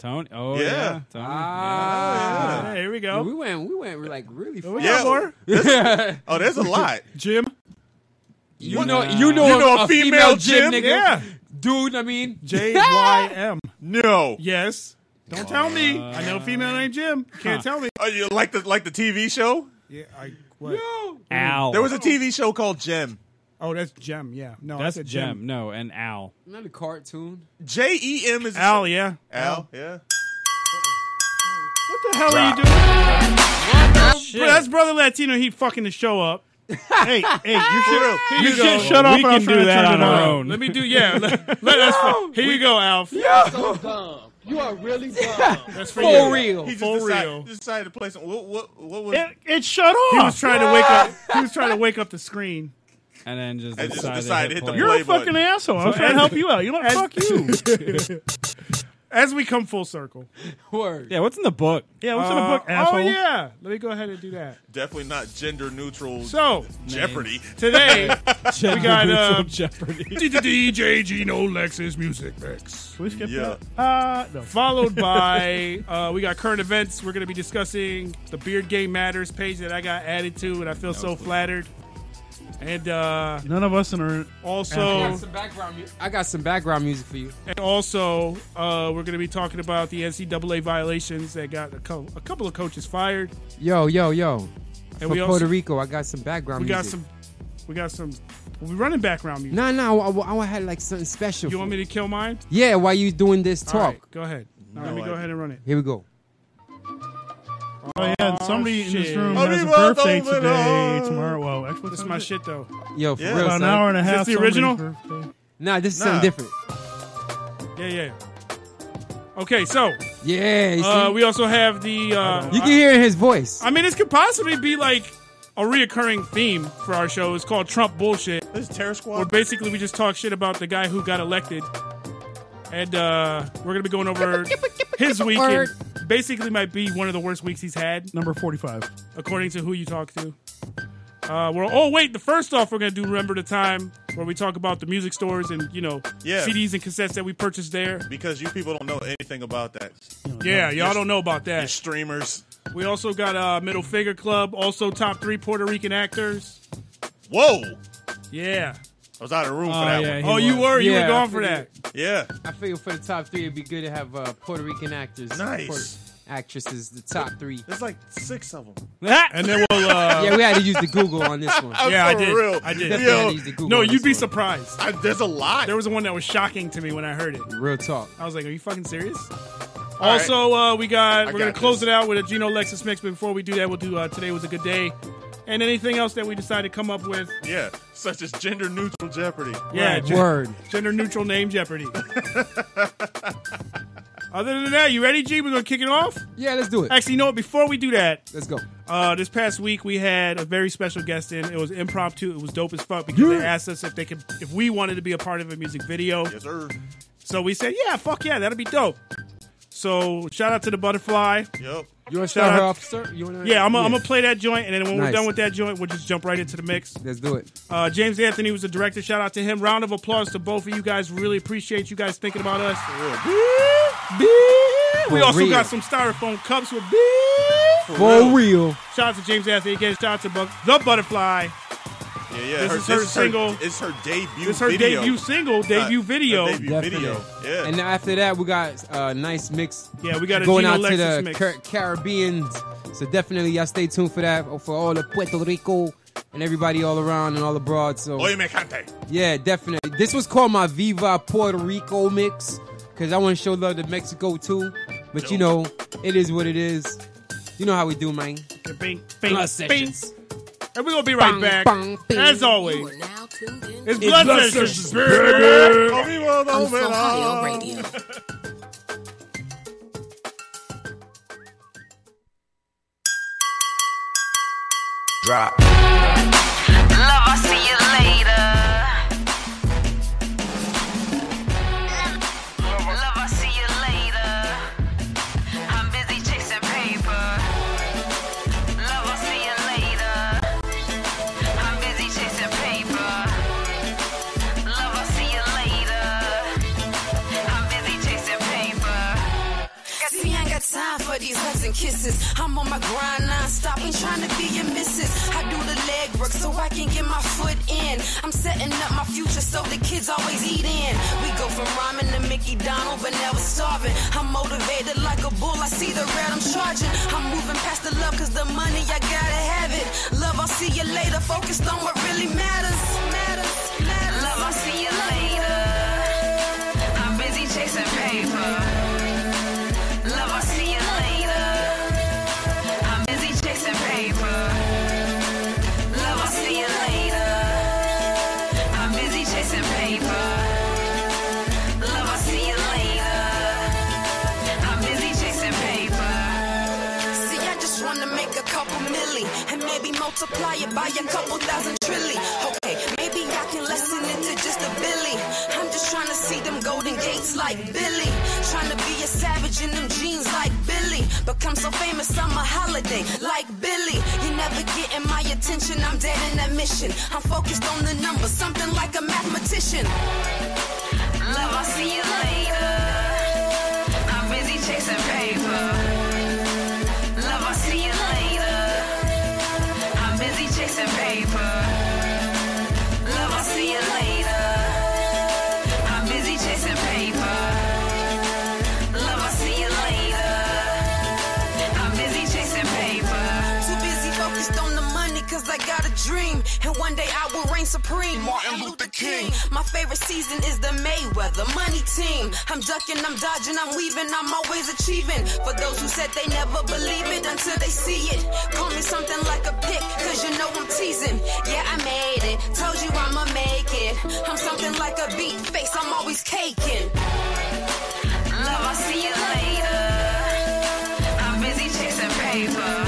Tony. Oh Yeah. yeah, Tony. Ah. Yeah, here we go. we went, we went like really far. Yeah. got more. Oh, there's a lot. Jim. You know, you know, You know a, a female gym? nigga. Yeah. dude. I mean, J Y M. No. Yes. Don't tell me. I know a female named Jim. Can't tell me. Oh, you like the like the TV show? Yeah. I. What? Al. There was a TV show called Jem. Oh, that's Jem. Yeah. No, That's said Jem. No, and Al. not a cartoon. J E M is Al. Yeah. Al. Yeah. What the hell are you doing? Bro, that's brother Latino. He fucking the show up. hey, hey, you should, Here you you go. should shut up. We can do that on our own. Let me do. Yeah. Let, let us. Here you go, Alf. so dumb. You are really dumb. That's for For you. real. He just For decided, real. just decided to play some. What what what was? It, it shut off. He was trying to wake up. He was trying to wake up the screen. And then just And just decided, decided to to hit hit the play. You're play a fucking button. asshole. I'm trying to help you out. You know, fuck you. As we come full circle. Word. Yeah, what's in the book? Yeah, what's in the Uh, book, asshole? Oh yeah. Let me go ahead and do that. Definitely not gender neutral. So Jeopardy. today we got uh, Jeopardy. DJ Genolexis Music Mix. Can we skip Yeah. that? Uh, no. Followed by uh, we got current events. We're going to be discussing the Beard Game Matters page that I got added to, and I feel so flattered. And uh, None of us in our. I also, got some background. Mu- I got some background music for you. and also, uh, we're going to be talking about the NCAA violations that got a, co- a couple of coaches fired. Yo, yo, yo. And For we Puerto also Rico, I got some background we got music. some we got some we're running background music. No, no, I, I, I had like something special. You for want me to kill mine? Yeah, while you doing this All talk. right, go ahead. Now, let No me go ahead and run it. Here we go. Oh yeah, and somebody in this shit. room Oh, has a we want birthday over today, the- tomorrow. Well, actually, This is my shit though. Yo, for Yeah. real, About an hour and a Is this half. the somebody's original? birthday. Nah, this is Nah. something different. Yeah, yeah. Okay, so Yeah, you see? uh, we also have the. Uh, you can hear in his voice. I mean, this could possibly be like a reoccurring theme for our show. It's called Trump bullshit. This is Terror Squad. Where Squad. basically we just talk shit about the guy who got elected, and uh, we're gonna be going over his week. And Word. basically, might be one of the worst weeks he's had, Number forty-five. according to who you talk to. Uh, we're oh wait, the first off we're gonna do remember the time where we talk about the music stores and you know Yeah. CDs and cassettes that we purchased there. Because you people don't know anything about that. Yeah, y'all don't know about You're that. streamers. We also got uh, Middle Finger Club, also top three Puerto Rican actors. Whoa! Yeah. I was out of room for Oh, that yeah, one. Oh, you were you Yeah, were I going for figured- that. Yeah. I figured for the top three, it'd be good to have uh, Puerto Rican actors. Nice. Puerto actresses, the top three. There's like six of them. And then we'll. Uh, Yeah, we had to use the Google on this one. Yeah, I For did. real. I did. Definitely Yo, had to use the Google no, on you'd be one. surprised. I, there's a lot. There was one that was shocking to me when I heard it. Real talk. I was like, "Are you fucking serious?" right. also, uh, we got I we're gonna got close this. it out with a Genolexis mix. But before we do that, we'll do uh, today was a good day, and anything else that we decide to come up with. yeah, such as gender neutral Jeopardy. Yeah, gen- Word. gender neutral name Jeopardy. Other than that, you ready, G? We're gonna kick it off. Yeah, let's do it. Actually, you know what? Before we do that, Let's go. uh, this past week we had a very special guest in. It was impromptu. It was dope as fuck because they asked us if they could, if we wanted to be a part of a music video. Yes, sir. So we said, yeah, fuck yeah, that'd be dope. So shout out to the butterfly. Yep. You want to Shout start her out- off, sir? You wanna, Yeah, I'm gonna play that joint, and then when we're done with that joint, we'll just jump right into the mix. Let's do it. Uh, James Anthony was the director. Shout out to him. Round of applause to both of you guys. Really appreciate you guys thinking about us. We also real. got some styrofoam cups with big. For real. Shout out to James Anthony again. Shout out to Bu- the Butterfly. Yeah, yeah. This her, is her single. it's her debut. This is her video. debut single, debut Uh, video. debut Definitely. video. Yeah. And after that, we got a nice mix Yeah, we got a going Gino out to the mix. Car- Caribbeans. So definitely, y'all stay tuned for that. For all the Puerto Rico and everybody all around and all abroad. So Oye, me cante. yeah, definitely. This was called my Viva Puerto Rico mix because I want to show love to Mexico too. But you know, it is what it is. You know how we do, man. Bing, bing, Blood bing. Sessions. And we're gonna be right back. As always, You are now tuned in it's to blood, Blood sessions, Sessions, baby. Viva la Unflow humedad. Radio. Drop. Love, I'll see you later. Kids always eat in. We go from rhyming to Mickey Donald, but never starving. I'm motivated like a bull, I see the red I'm charging. I'm moving past the love cause the money, I gotta have it. Love, I'll see you later, focused on what really. Matters, matters. Paper. See, I just wanna make a couple milli and maybe multiply it by a couple thousand trilly. Okay, maybe I can lessen it to just a billy. I'm just trying to see them golden gates like Billy. Trying to be a savage in them jeans like Become so famous, a holiday like Billy. You never getting my attention, I'm dead in that mission. I'm focused on the numbers, something like a mathematician. Love, I'll see you later. I'm busy chasing paper. Focused on the money cause I got a dream. And one day I will reign supreme. Martin Luther King. My favorite season is the Mayweather money team. I'm ducking, I'm dodging, I'm weaving, I'm always achieving. For those who said they never believe it until they see it. Call me something like a pick, cause you know I'm teasing. Yeah, I made it. Told you I'ma make it. I'm something like a beat face, I'm always caking. Love, I'll see you later. I'm busy chasing paper.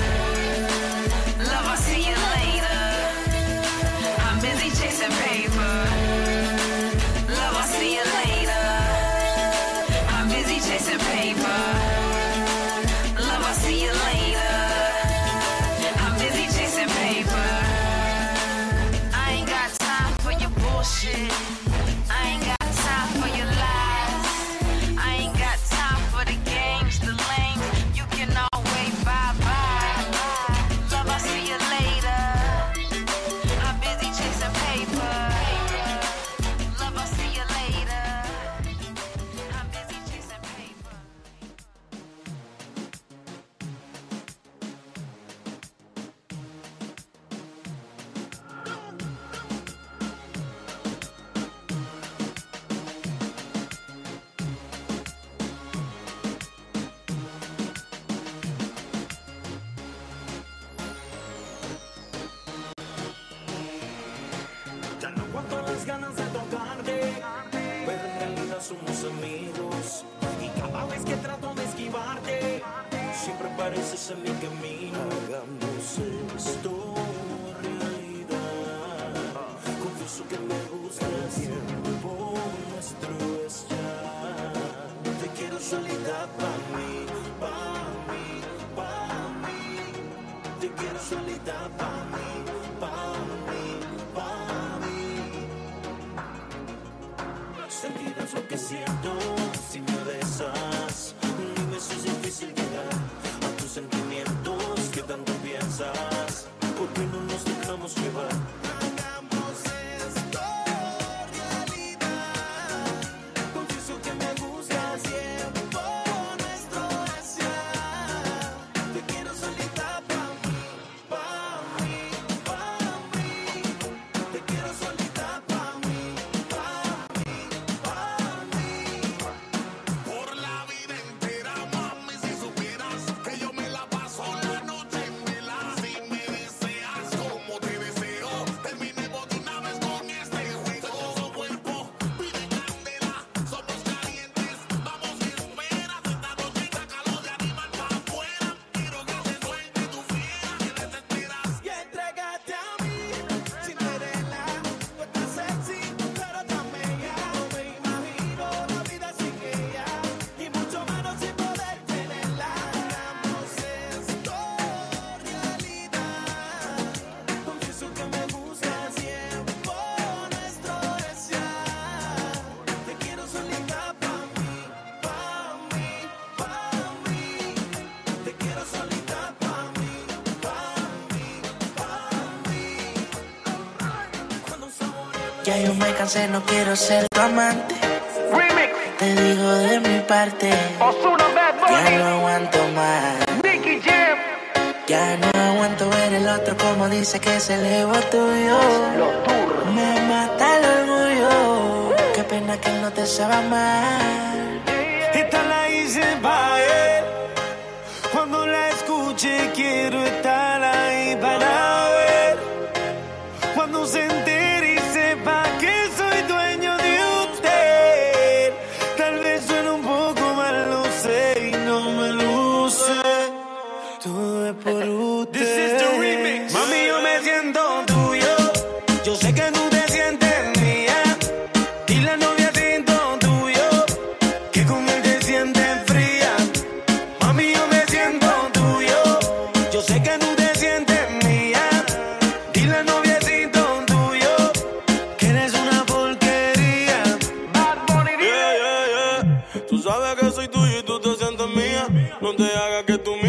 En mi camino. Hagamos esto realidad. Confieso que me gusta el tiempo nuestro es ya. Te quiero solita pa' mí, pa' mí, pa' mí. Te quiero solita pa' mí, Ya yo me cansé, no quiero ser tu amante. Remix. Te digo de mi parte. Osuna, ya no aguanto más. Nicky Jam. Ya no aguanto ver el otro como dice que es el ego tuyo. Me mata el orgullo. Qué pena que no te sepa mal. Esta la hice para él. Cuando la escuche quiero estar ahí para ver. Cuando se por usted. Mami, yo me siento tuyo. Yo sé que tú te sientes mía. Y la novia siento tuyo. Que con él te sientes fría. Mami, yo me siento tuyo. Yo sé que tú te sientes mía. Y la novia siento tuyo. Que eres una porquería. Bad Bunny. Yeah, yeah, yeah. Tú sabes que soy tuyo y tú te sientes mía. No te hagas que tú me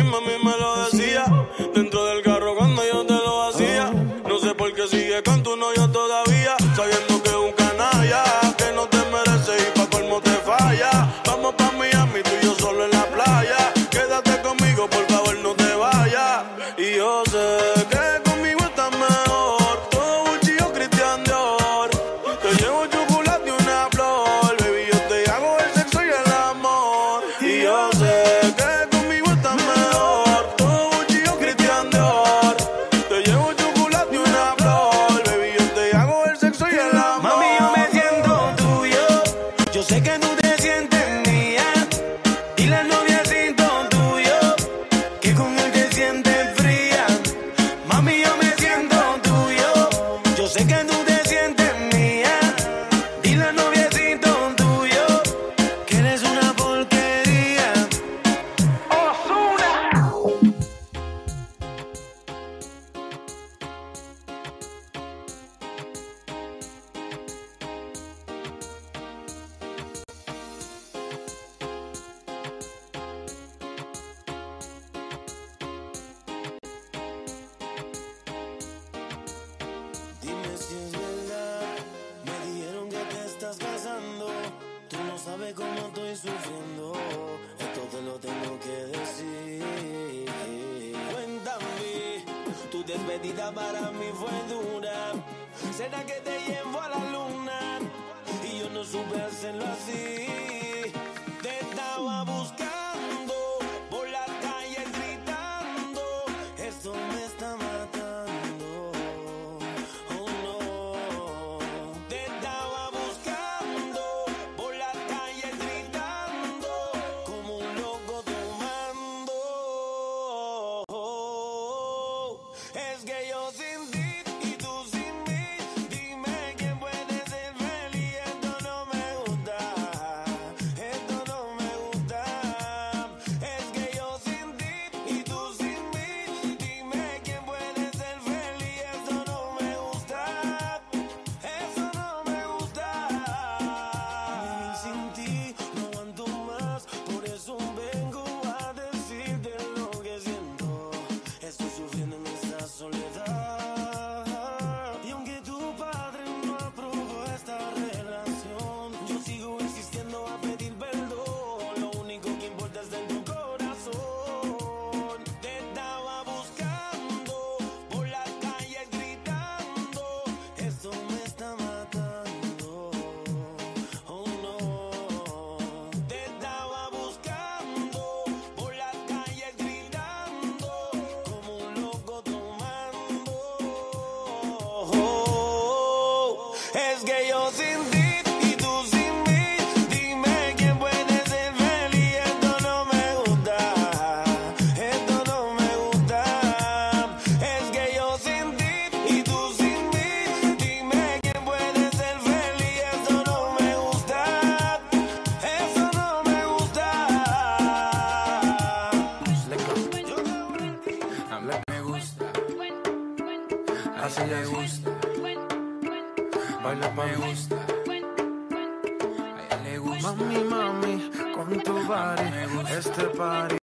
Beyoncé. para mí fue dura. Será que the body